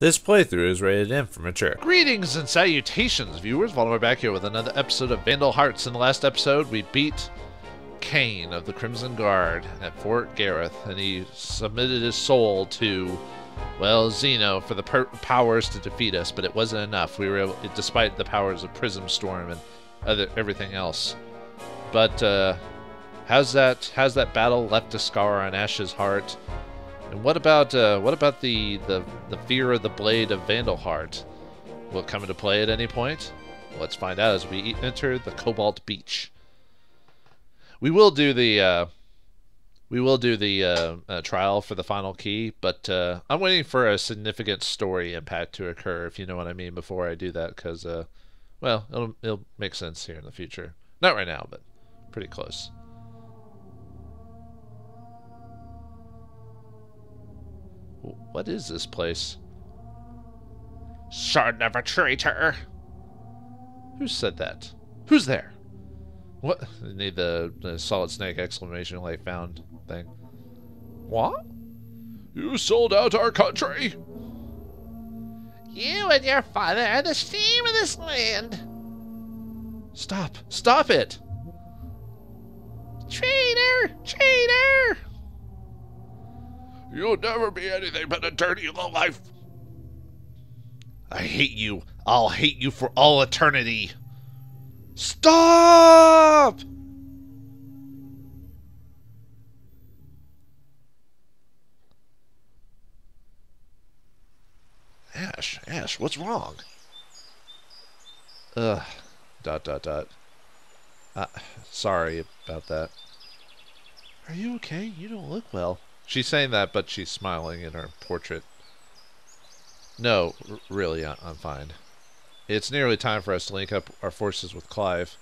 This playthrough is rated M for mature. Greetings and salutations, viewers. Vauldemare back here with another episode of Vandal Hearts. In the last episode, we beat Kain of the Crimson Guard at Fort Gareth, and he submitted his soul to, well, Zeno for the powers to defeat us. But it wasn't enough. We were able, despite the powers of Prism Storm and other everything else. But uh, how's that? How's that battle left a scar on Ash's heart? And what about uh, what about the, the the fear of the blade of Vandalheart? Will come into play at any point? Let's find out as we enter the Cobalt Beach. We will do the uh, we will do the uh, uh, trial for the final key, but uh, I'm waiting for a significant story impact to occur, if you know what I mean, before I do that, because uh, well, it'll it'll make sense here in the future. Not right now, but pretty close. What is this place? Son of a traitor! Who said that? Who's there? What? I need the, the solid snake exclamation like found thing. What? You sold out our country? You and your father are the shame of this land. Stop! Stop it! Traitor! Traitor! You'll never be anything but a dirty lowlife. I hate you. I'll hate you for all eternity. Stop! Ash, Ash, what's wrong? Ugh. Dot, dot, dot. Uh, sorry about that. Are you okay? You don't look well. She's saying that, but she's smiling in her portrait. No, really, I'm fine. It's nearly time for us to link up our forces with Clive.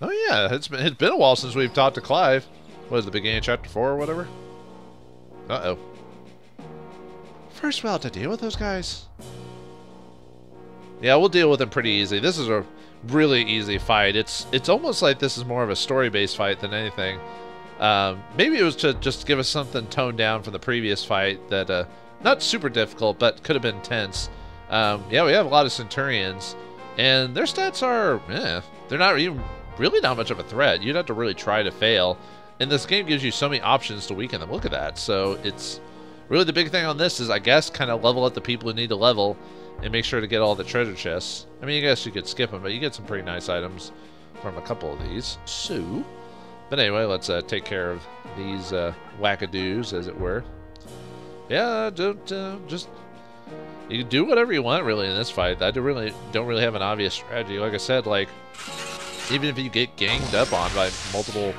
Oh yeah, it's been, it's been a while since we've talked to Clive. What is the beginning of chapter 4 or whatever? Uh-oh. First we'll have to deal with those guys. Yeah, we'll deal with them pretty easy. This is a really easy fight. It's it's almost like this is more of a story-based fight than anything. Um, maybe it was to just give us something toned down from the previous fight that, uh, not super difficult, but could have been tense. Um, yeah, we have a lot of Centurions, and their stats are, eh, they're not even really not much of a threat. You'd have to really try to fail. And this game gives you so many options to weaken them. Look at that. So it's really the big thing on this is, I guess, kind of level up the people who need to level and make sure to get all the treasure chests. I mean, I guess you could skip them, but you get some pretty nice items from a couple of these. So, but anyway, let's uh, take care of these uh, wackadoos, as it were. Yeah, don't uh, just you can do whatever you want really in this fight. I do really don't really have an obvious strategy. Like I said, like even if you get ganged up on by multiple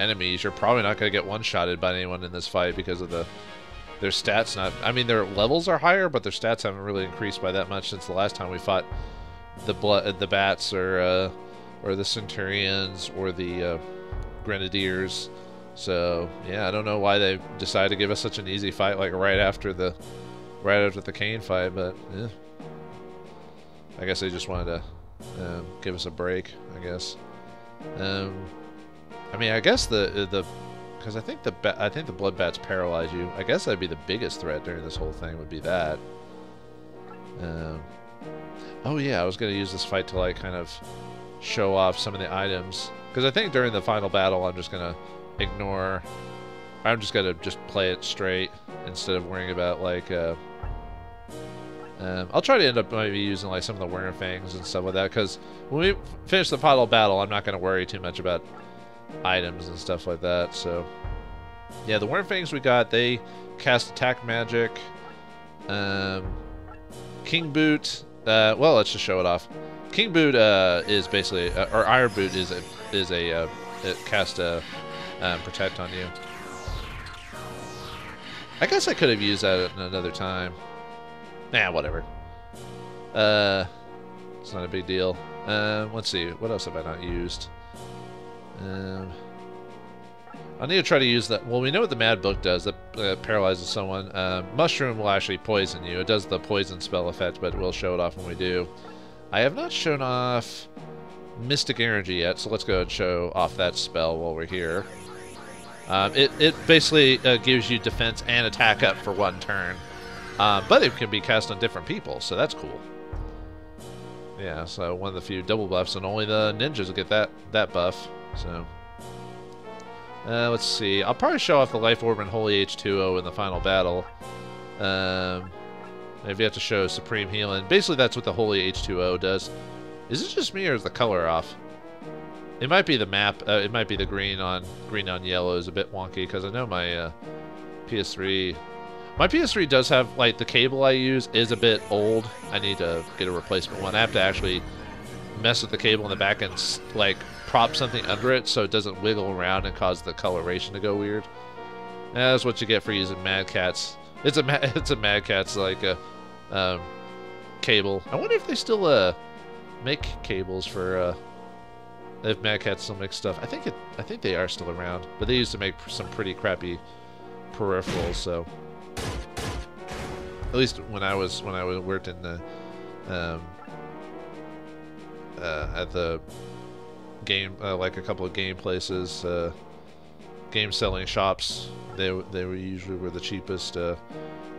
enemies, you're probably not going to get one-shotted by anyone in this fight because of the their stats. Not, I mean, their levels are higher, but their stats haven't really increased by that much since the last time we fought the the bats, or uh, or the centurions, or the uh, Grenadiers. So yeah, I don't know why they decided to give us such an easy fight like right after the right after the Kain fight, but yeah. I guess they just wanted to um, give us a break. I guess. Um, I mean, I guess the the because I think the I think the blood bats paralyze you. I guess that'd be the biggest threat during this whole thing would be that. Um, oh yeah, I was gonna use this fight to like kind of show off some of the items because I think during the final battle, I'm just going to ignore... I'm just going to just play it straight instead of worrying about, like... Uh, um, I'll try to end up maybe using, like, some of the Wyrmfangs and stuff like that, because when we finish the final battle, I'm not going to worry too much about items and stuff like that, so... Yeah, the Wyrmfangs we got, they cast attack magic. Um, King Boot, uh, well, let's just show it off. King Boot uh, is basically, uh, or Iron Boot is a is a uh, cast a um, protect on you. I guess I could have used that another time. Nah, whatever. Uh, it's not a big deal. Um, let's see, what else have I not used? Um, I need to try to use that. Well, we know what the Mad Book does. That uh, paralyzes someone. Uh, Mushroom will actually poison you. It does the poison spell effect, but we'll show it off when we do. I have not shown off Mystic Energy yet, so let's go and show off that spell while we're here. Um, it, it basically uh, gives you defense and attack up for one turn. Uh, but it can be cast on different people, so that's cool. Yeah, so one of the few double buffs, and only the ninjas will get that that buff. So uh, let's see. I'll probably show off the Life Orb and Holy H2O in the final battle. Um, maybe you have to show Supreme Healing. Basically, that's what the Holy H2O does. Is it just me or is the color off? It might be the map. Uh, it might be the green on green on yellow is a bit wonky because I know my uh, PS3. My PS3 does have like the cable I use is a bit old. I need to get a replacement one. I have to actually mess with the cable in the back and like prop something under it so it doesn't wiggle around and cause the coloration to go weird. That's what you get for using Mad Catz. It's a it's a Mad Catz like a um, cable. I wonder if they still uh make cables for uh if Mad Catz still makes stuff. I think it I think they are still around, but they used to make some pretty crappy peripherals. So at least when I was when I was worked in the um, uh, at the game uh, like a couple of game places, uh, game selling shops. They they were usually were the cheapest uh,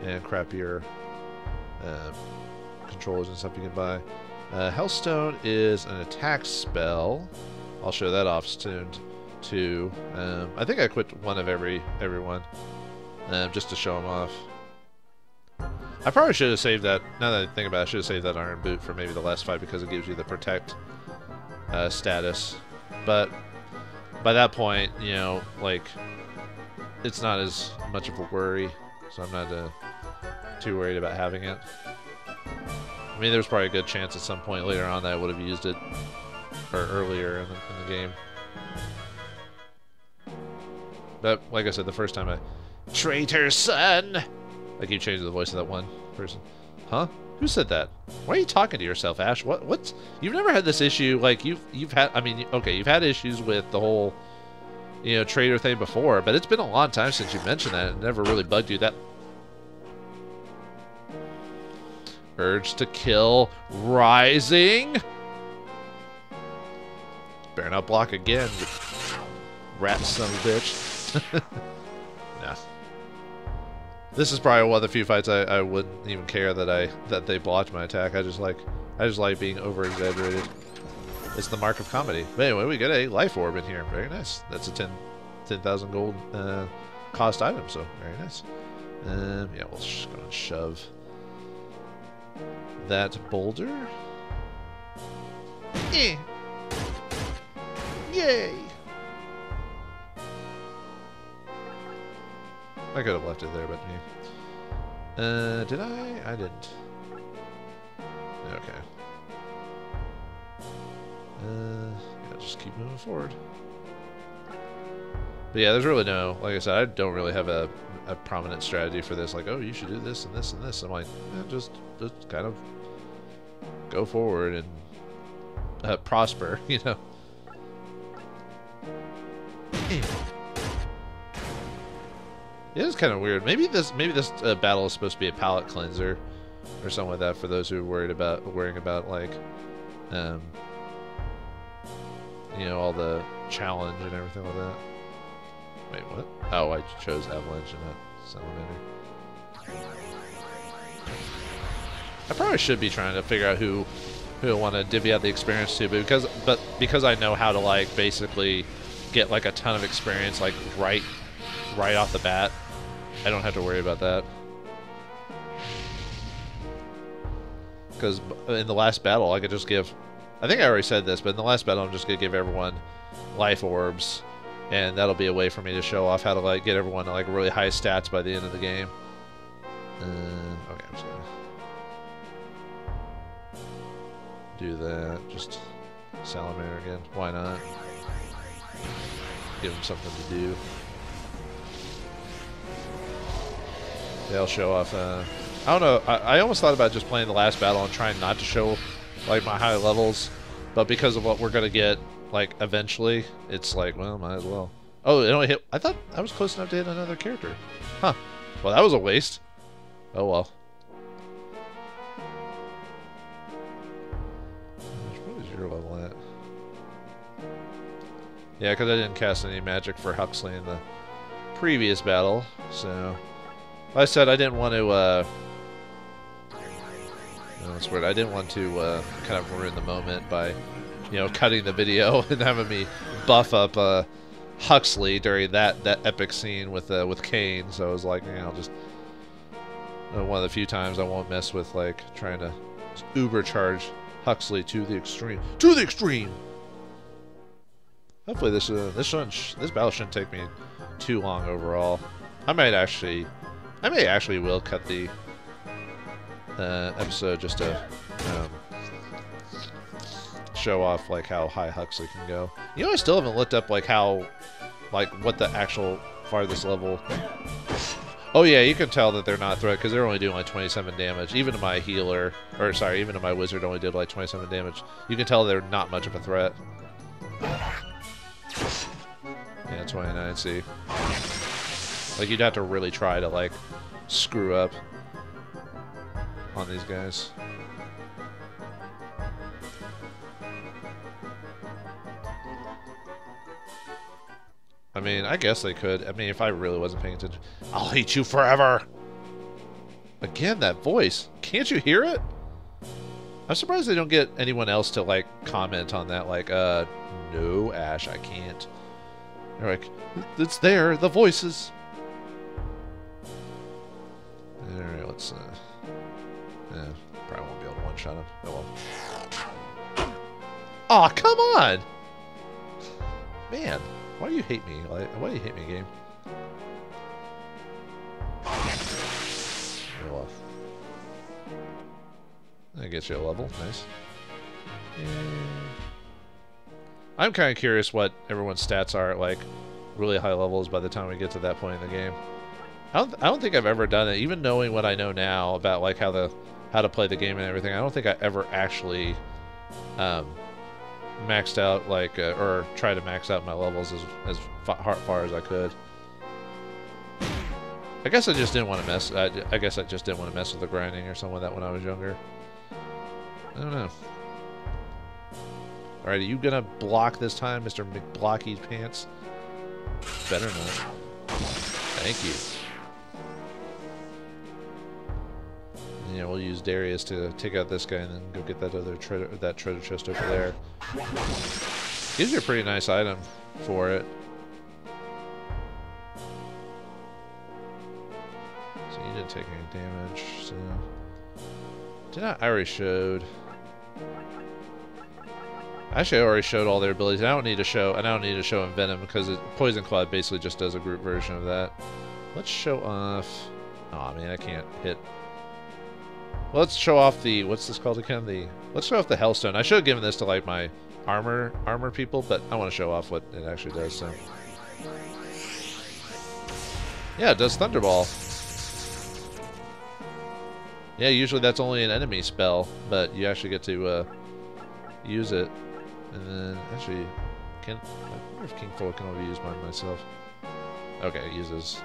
and crappier um, controllers and stuff you can buy. Uh, Hellstone is an attack spell. I'll show that off soon too. Um, I think I quit one of every everyone um, just to show them off. I probably should have saved that. Now that I think about it, I should have saved that Iron Boot for maybe the last fight because it gives you the protect uh, status. But by that point, you know, like it's not as much of a worry, so I'm not uh, too worried about having it. I mean, there's probably a good chance at some point later on that I would have used it, or earlier in the, in the game. But like I said, the first time I, traitor son. I keep changing the voice of that one person. Huh? Who said that? Why are you talking to yourself, Ash? What? What's? You've never had this issue. Like you've you've had. I mean, okay, you've had issues with the whole, you know, trader thing before, but it's been a long time since you mentioned that. It never really bugged you. That urge to kill rising. Better not block again. Rat son of a bitch. This is probably one of the few fights I, I wouldn't even care that I that they blocked my attack. I just like I just like being over exaggerated. It's the mark of comedy. But anyway, we get a life orb in here. Very nice. That's a 10 10,000 gold uh, cost item, so very nice. Um, yeah, we'll just go and shove that boulder. Eh. Yay! I could have left it there, but me. Uh, did I? I didn't. Okay. Uh, yeah, just keep moving forward. But yeah, there's really no, like I said, I don't really have a, a prominent strategy for this. Like, oh, you should do this and this and this. I'm like, just, just kind of go forward and uh, prosper, you know. It is kind of weird. Maybe this maybe this uh, battle is supposed to be a palate cleanser or something like that for those who are worried about worrying about like um you know all the challenge and everything like that. Wait, what? Oh, I chose avalanche and not salamander. I probably should be trying to figure out who who I want to divvy out the experience to, but because but because I know how to like basically get like a ton of experience like right right off the bat. I don't have to worry about that. Because in the last battle, I could just give... I think I already said this, but in the last battle, I'm just going to give everyone life orbs. And that'll be a way for me to show off how to like get everyone to like really high stats by the end of the game. Uh, okay, I'm just to do that. Just Salamander again. Why not? Give him something to do. They'll show off. Uh, I don't know. I, I almost thought about just playing the last battle and trying not to show like my high levels, but because of what we're gonna get like eventually, it's like well, might as well. Oh, it only hit. I thought I was close enough to hit another character. Huh. Well, that was a waste. Oh well. What is your level at? Yeah, because I didn't cast any magic for Huxley in the previous battle, so. I said I didn't want to uh, That's weird. I didn't want to uh, kind of ruin the moment by, you know, cutting the video and having me buff up uh, Huxley during that, that epic scene with uh, with Kain. So I was like, yeah, I'll just uh, one of the few times I won't mess with like trying to uber charge Huxley to the extreme. To the extreme. Hopefully this uh, this one this battle shouldn't take me too long overall. I might actually, I may actually will cut the uh, episode just to um, show off like how high Huxley can go. You know, I still haven't looked up like how, like what the actual farthest level. Oh yeah, you can tell that they're not threat because they're only doing like 27 damage. Even to my healer, or sorry, even to my wizard only did like 27 damage. You can tell they're not much of a threat. Yeah, 29, see. Like, you'd have to really try to, like, screw up on these guys. I mean, I guess they could. I mean, if I really wasn't paying attention. I'll hate you forever! Again, that voice. Can't you hear it? I'm surprised they don't get anyone else to, like, comment on that. Like, uh, no, Ash, I can't. They're like, it's there, the voices. Uh, yeah, probably won't be able to one-shot him. Oh well. Aw, oh, come on! Man, why do you hate me? Why do you hate me, game? Oh, that gets you a level. Nice. I'm kind of curious what everyone's stats are like, really high levels by the time we get to that point in the game. I don't, I don't think I've ever done it, even knowing what I know now about, like, how the how to play the game and everything. I don't think I ever actually um, maxed out, like, uh, or tried to max out my levels as, as far, far as I could. I guess I just didn't want to mess. I, I guess I just didn't want to mess with the grinding or something like that when I was younger. I don't know. Alright, are you gonna block this time, Mr. McBlocky's pants? Better not. Thank you. Yeah, we'll use Darius to take out this guy and then go get that other treasure that treasure chest over there. Gives you a pretty nice item for it. So you didn't take any damage, so did I, I already showed. Actually, I already showed all their abilities. I don't need to show, and I don't need to show Envenom because it, Poison Cloud basically just does a group version of that. Let's show off. Oh man, I can't hit. Let's show off the what's this called again? The let's show off the Hellstone. I should have given this to like my armor armor people, but I want to show off what it actually does. So yeah, it does Thunderball. Yeah, usually that's only an enemy spell, but you actually get to uh, use it. And then, actually, can I wonder if King Foil can only used by myself. Okay, uses.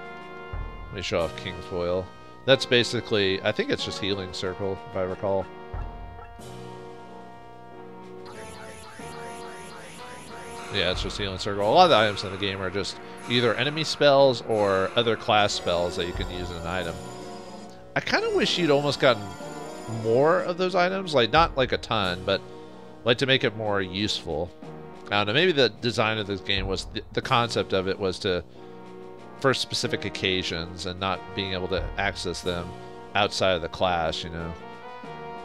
Let me show off King Foil. That's basically, I think it's just Healing Circle, if I recall. Yeah, it's just Healing Circle. A lot of the items in the game are just either enemy spells or other class spells that you can use in an item. I kind of wish you'd almost gotten more of those items. Like, not like a ton, but like to make it more useful. I don't know. Maybe the design of this game was the, the concept of it was to for specific occasions and not being able to access them outside of the class. You know,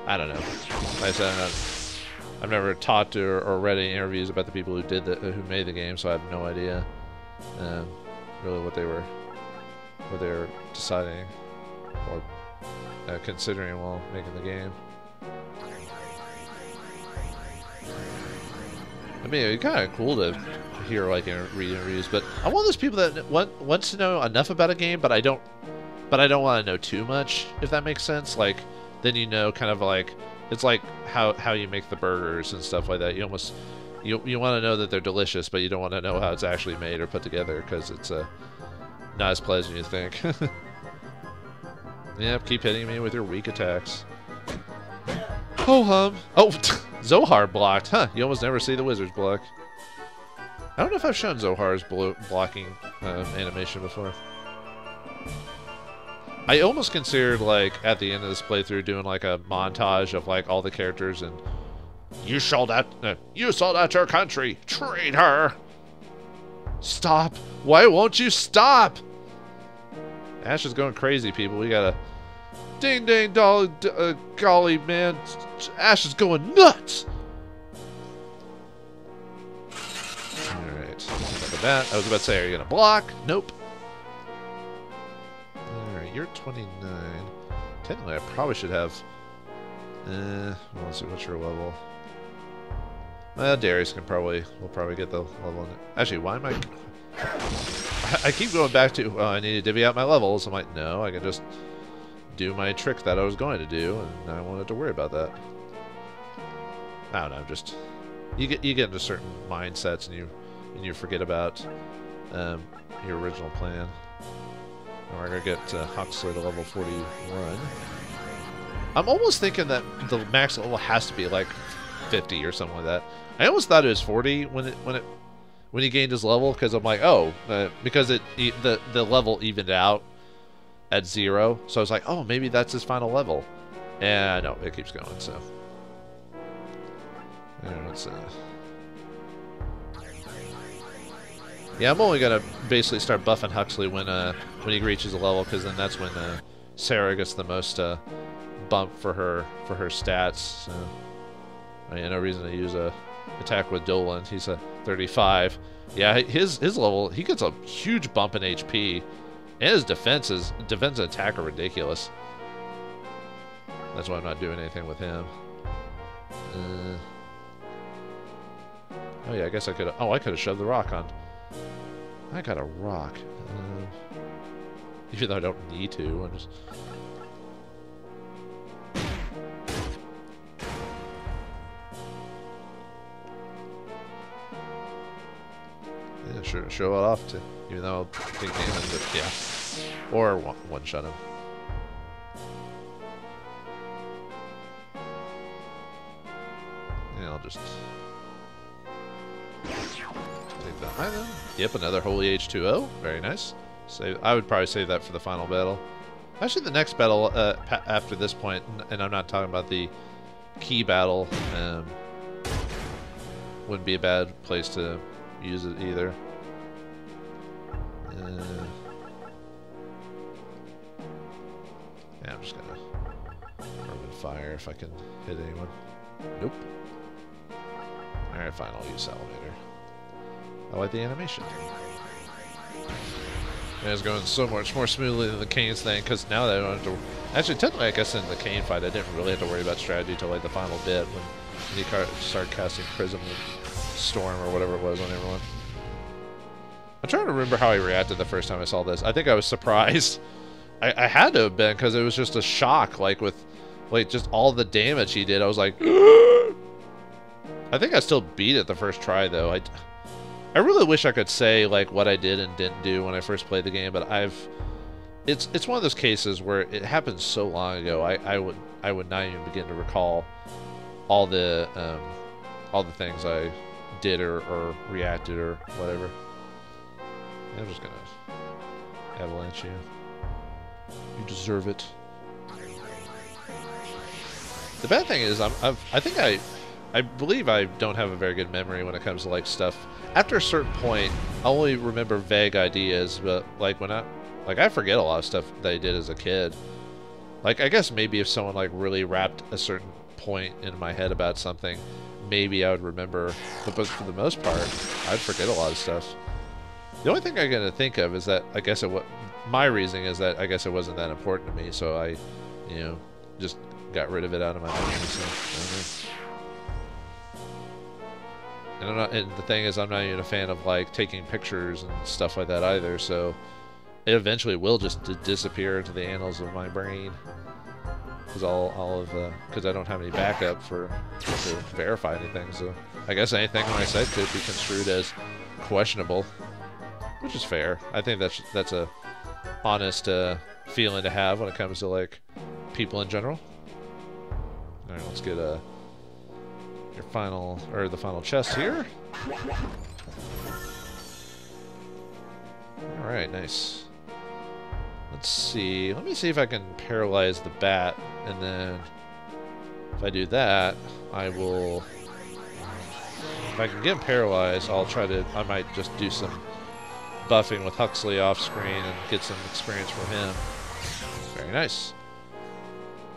I don't know. Like I said, I've, I've never talked to or, or, read any interviews about the people who did the who made the game, so I have no idea um, really what they were what they were deciding or uh, considering while making the game. I mean, it's kind of cool to hear like read interviews, but I'm one of those people that want wants to know enough about a game, but I don't, but I don't want to know too much. If that makes sense, like then you know, kind of like it's like how how you make the burgers and stuff like that. You almost you you want to know that they're delicious, but you don't want to know how it's actually made or put together because it's uh, not as pleasant as you think. yep, keep hitting me with your weak attacks. Ho hum. Oh. Zohar blocked. Huh, you almost never see the wizards block. I don't know if I've shown Zohar's blocking uh, animation before. I almost considered like at the end of this playthrough doing like a montage of like all the characters and you sold out uh, you sold out your country, traitor. Stop. Why won't you stop? Ash is going crazy, people. We gotta ding ding dolly uh, golly man. Ash is going nuts. All right. Look at that. I was about to say, are you gonna block? Nope. Alright, you're 29. Technically, I probably should have... Let's see, what's your level? Well, Darius can probably... We'll probably get the level... In Actually, why am I... I keep going back to, well, I need to divvy out my levels. I'm like, no, I can just do my trick that I was going to do, and I wanted to worry about that. I don't know, just... You get you get into certain mindsets, and you and you forget about um, your original plan. We're gonna get uh, Huxley to level 41. I'm almost thinking that the max level has to be like 50 or something like that. I almost thought it was 40 when it when it when he gained his level because I'm like, oh, uh, because it the the level evened out at zero, so I was like, oh, maybe that's his final level. And no, it keeps going. So. Uh, Yeah, I'm only gonna basically start buffing Huxley when uh when he reaches a level, because then that's when uh, Sara gets the most uh, bump for her for her stats. So, I mean, no reason to use a attack with Dolan. He's a 35. Yeah, his his level he gets a huge bump in HP, and his defenses, defense and attack are ridiculous. That's why I'm not doing anything with him. Uh, oh yeah, I guess I could. Oh, I could have shoved the rock on. I got a rock. Uh, even though I don't need to, I'm just... Sure, show it off to, even though I'll take damage, but yeah. Or one, one shot him. Yeah, I'll just take that island. Yep, another Holy H2O. Very nice. Save, I would probably save that for the final battle. Actually, the next battle uh, after this point, and I'm not talking about the key battle, um, wouldn't be a bad place to use it either. Uh, yeah, I'm just gonna Roman fire if I can hit anyone. Nope. Alright, fine, I'll use Salamander. I like the animation. And it's going so much more smoothly than the Kain's thing, because now that I don't have to... Actually, technically, I guess in the Kane fight, I didn't really have to worry about strategy till like the final bit, when you start casting Prism Storm or whatever it was on everyone. I'm trying to remember how I reacted the first time I saw this. I think I was surprised. I, I had to have been, because it was just a shock, like with like just all the damage he did. I was like... I think I still beat it the first try, though. I... I really wish I could say like what I did and didn't do when I first played the game, but I've it's it's one of those cases where it happened so long ago. I, I would I would not even begin to recall all the um, all the things I did or, or reacted or whatever. I'm just gonna avalanche you. You deserve it. The bad thing is I'm I've, I think I I believe I don't have a very good memory when it comes to like stuff after a certain point, I only remember vague ideas, but like when I, like I forget a lot of stuff that I did as a kid. Like I guess maybe if someone like really wrapped a certain point in my head about something, maybe I would remember. But for the most part, I'd forget a lot of stuff. The only thing I'm gonna think of is that I guess it my reasoning is that I guess it wasn't that important to me, so I, you know, just got rid of it out of my memory. So, and, not, and, the thing is, I'm not even a fan of like taking pictures and stuff like that either. So it eventually will just disappear into the annals of my brain because all all of because I don't have any backup for to verify anything. So I guess anything I said could be construed as questionable, which is fair. I think that's that's a honest uh, feeling to have when it comes to like people in general. All right, let's get a your final, or the final chest here. Alright, nice. let's see. Let me see if I can paralyze the bat, and then if I do that, I will. If I can get him paralyzed, I'll try to. I might just do some buffing with Huxley off screen and get some experience from him. Very nice.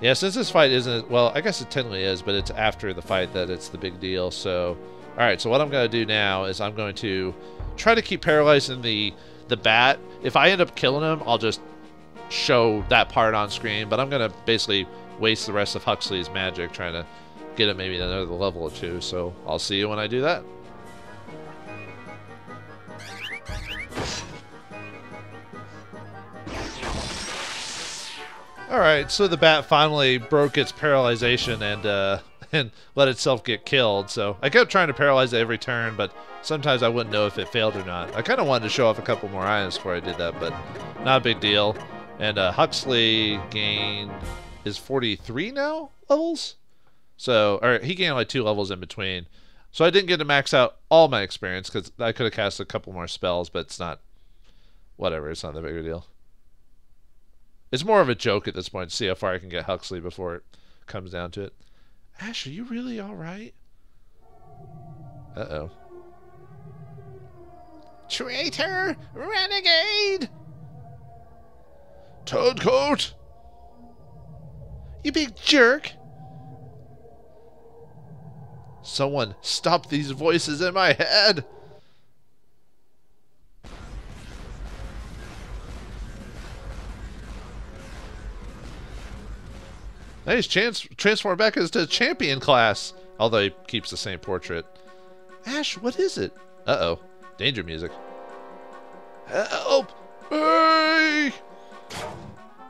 Yeah, since this fight isn't well, I guess it technically is, but it's after the fight that it's the big deal. So, all right. So what I'm going to do now is I'm going to try to keep paralyzing the the bat. If I end up killing him, I'll just show that part on screen. But I'm going to basically waste the rest of Huxley's magic trying to get him maybe another level or two. So I'll see you when I do that. All right, so the bat finally broke its paralyzation and uh, and let itself get killed. So I kept trying to paralyze it every turn, but sometimes I wouldn't know if it failed or not. I kind of wanted to show off a couple more items before I did that, but not a big deal. And uh, Huxley gained is 43 now levels. So, or he gained like two levels in between. So I didn't get to max out all my experience because I could have cast a couple more spells, but it's not. Whatever, it's not that big a deal. It's more of a joke at this point to see how far I can get Huxley before it comes down to it. Ash, are you really all right? Uh oh. Traitor! Renegade! Toadcoat! You big jerk! Someone stop these voices in my head! Nice chance transform back into champion class. Although he keeps the same portrait. Ash, what is it? Uh-oh. Danger music. Help! Hey!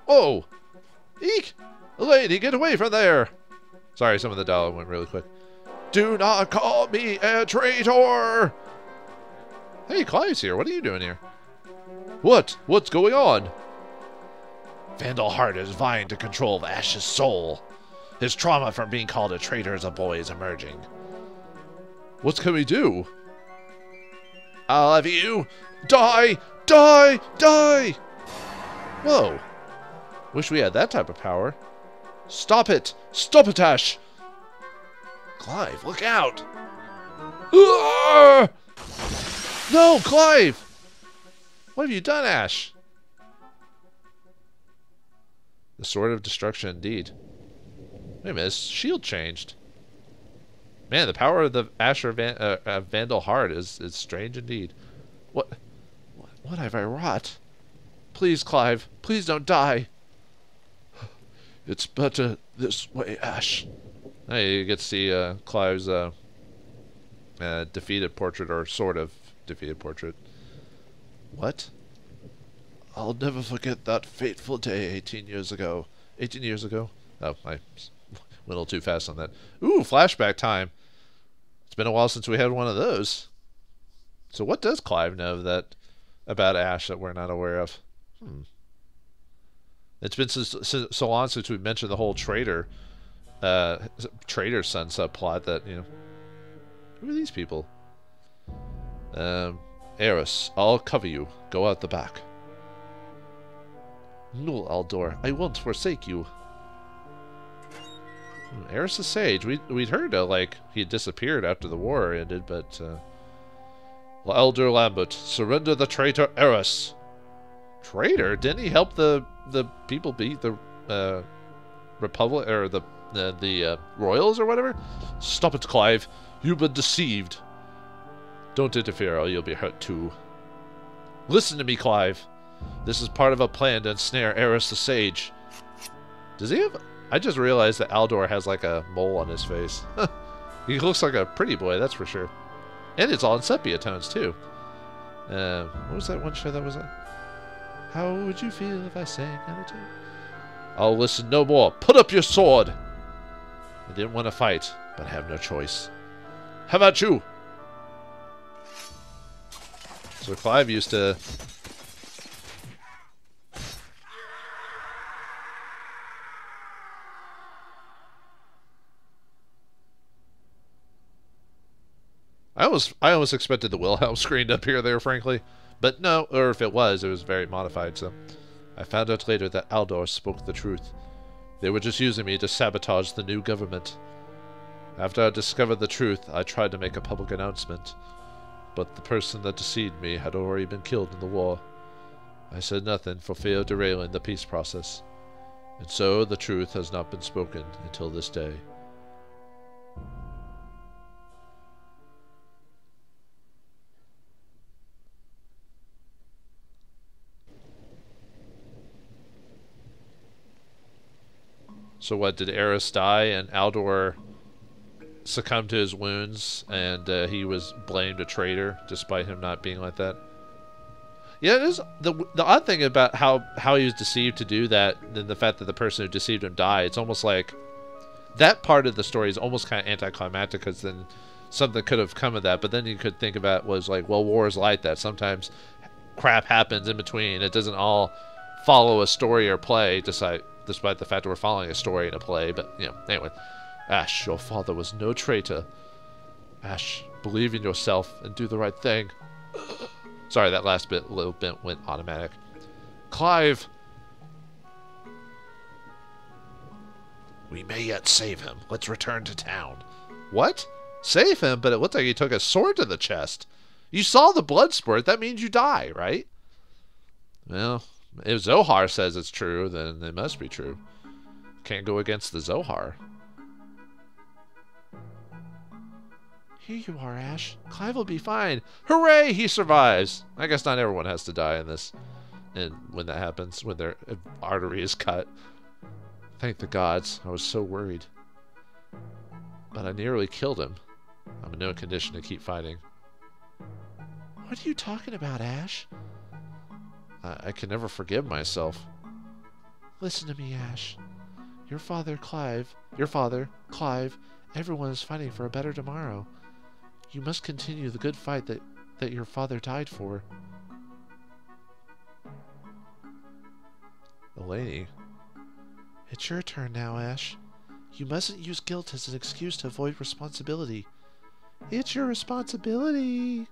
Oh! Eek! Lady, get away from there! Sorry, some of the dialogue went really quick. Do not call me a traitor! Hey, Clive's here. What are you doing here? What? What's going on? Vandal Heart is vying to control Ash's soul. His trauma from being called a traitor as a boy is emerging. What can we do? I'll have you die, die, die! Whoa. Wish we had that type of power. Stop it! Stop it, Ash! Clive, look out! Ah! No, Clive! What have you done, Ash? The Sword of Destruction, indeed. Wait a minute, his shield changed. Man, the power of the Asher Van, uh, uh, Vandal Heart is, is strange indeed. What, what, what have I wrought? Please, Clive, please don't die. It's better this way, Ash. Hey, you get to see uh, Clive's uh, uh, defeated portrait, or sort of defeated portrait. What? I'll never forget that fateful day 18 years ago. 18 years ago? Oh, I went a little too fast on that. Ooh, flashback time. It's been a while since we had one of those. So what does Clive know that about Ash that we're not aware of? Hmm. It's been so, long since we mentioned the whole traitor, uh, traitor son subplot that you know. Who are these people? Um, Eris, I'll cover you. Go out the back. No, Aldor, I won't forsake you. Eris the Sage. We, we'd heard, uh, like, he disappeared after the war ended, but, uh... Elder Lambert, surrender the traitor Eris. Traitor? Didn't he help the the people beat the, uh, Republic, or the, uh, the, uh, Royals or whatever? Stop it, Clive. You've been deceived. Don't interfere or you'll be hurt too. Listen to me, Clive. This is part of a plan to ensnare Eris the Sage. Does he have... I just realized that Aldor has like a mole on his face. he looks like a pretty boy, that's for sure. And it's all in sepia tones, too. Uh, what was that one show that was on? How would you feel if I sang out tune? I'll listen no more. Put up your sword! I didn't want to fight, but I have no choice. How about you? So Clive used to I almost I almost expected the Wilhelm scream to appear there, frankly, but no. Or if it was, it was very modified. So, I found out later that Aldor spoke the truth. They were just using me to sabotage the new government. After I discovered the truth, I tried to make a public announcement, but the person that deceived me had already been killed in the war. I said nothing for fear of derailing the peace process, and so the truth has not been spoken until this day. So what did Eris die and Aldor succumb to his wounds and uh, he was blamed a traitor despite him not being like that? Yeah, it is the the odd thing about how how he was deceived to do that, and the fact that the person who deceived him died. It's almost like that part of the story is almost kind of anticlimactic because then something could have come of that. But then you could think about was like, well, war is like that. Sometimes crap happens in between. It doesn't all follow a story or play, despite despite the fact that we're following a story in a play. But you know, anyway, Ash, your father was no traitor. Ash, believe in yourself and do the right thing. Sorry, that last bit, little bit went automatic. Clive! We may yet save him. Let's return to town. What? Save him? But it looked like he took a sword to the chest. You saw the blood spurt. That means you die, right? Well, if Zohar says it's true, then it must be true. Can't go against the Zohar. Here you are, Ash. Clive will be fine. Hooray! He survives. I guess not everyone has to die in this. And when that happens, when their artery is cut. Thank the gods. I was so worried. But I nearly killed him. I'm in no condition to keep fighting. What are you talking about, Ash? I, I can never forgive myself. Listen to me, Ash. Your father, Clive, your father, Clive, everyone is fighting for a better tomorrow. You must continue the good fight that, that your father died for. Eleni. It's your turn now, Ash. You mustn't use guilt as an excuse to avoid responsibility. It's your responsibility.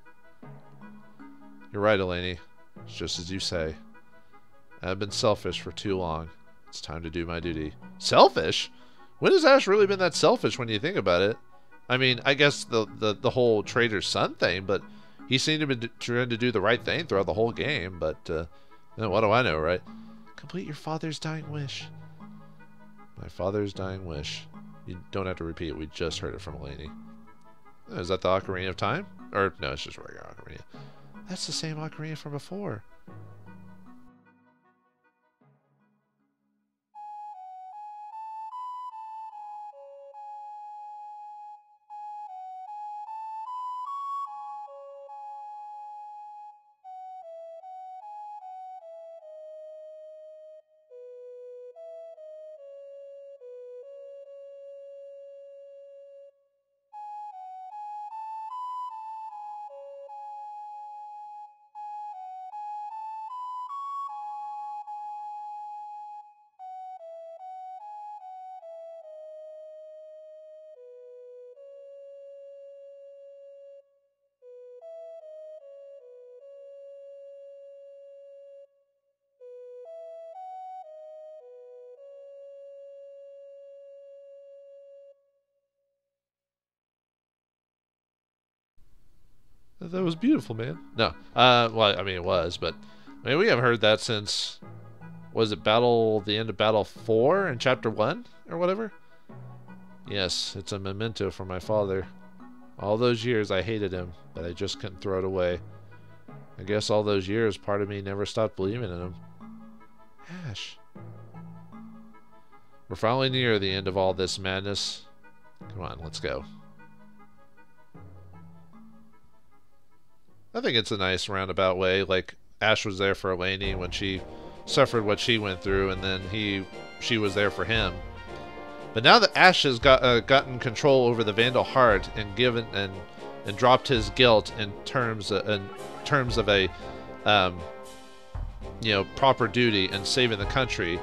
You're right, Eleni. It's just as you say. I've been selfish for too long. It's time to do my duty. Selfish? When has Ash really been that selfish when you think about it? I mean, I guess the, the, the whole traitor's son thing, but he seemed to be trying to do the right thing throughout the whole game, but uh, what do I know, right? Complete your father's dying wish. My father's dying wish. You don't have to repeat it. We just heard it from Eleni. Is that the Ocarina of Time? Or, no, it's just regular Ocarina. That's the same ocarina from before. That was beautiful, man. No, uh, well, I mean it was, but I mean we haven't heard that since was it battle the end of battle four in chapter one or whatever. Yes, it's a memento for my father. All those years I hated him, but I just couldn't throw it away. I guess all those years, part of me never stopped believing in him. Ash. We're finally near the end of all this madness. Come on, let's go. I think it's a nice roundabout way. Like Ash was there for Eleni when she suffered what she went through, and then he she was there for him. But now that Ash has got uh, gotten control over the Vandal Heart and given and and dropped his guilt in terms of, in terms of a um, you know proper duty and saving the country,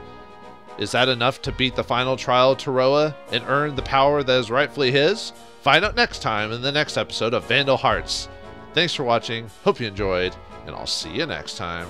is that enough to beat the final trial of and earn the power that is rightfully his? Find out next time in the next episode of Vandal Hearts. Thanks for watching, hope you enjoyed, and I'll see you next time.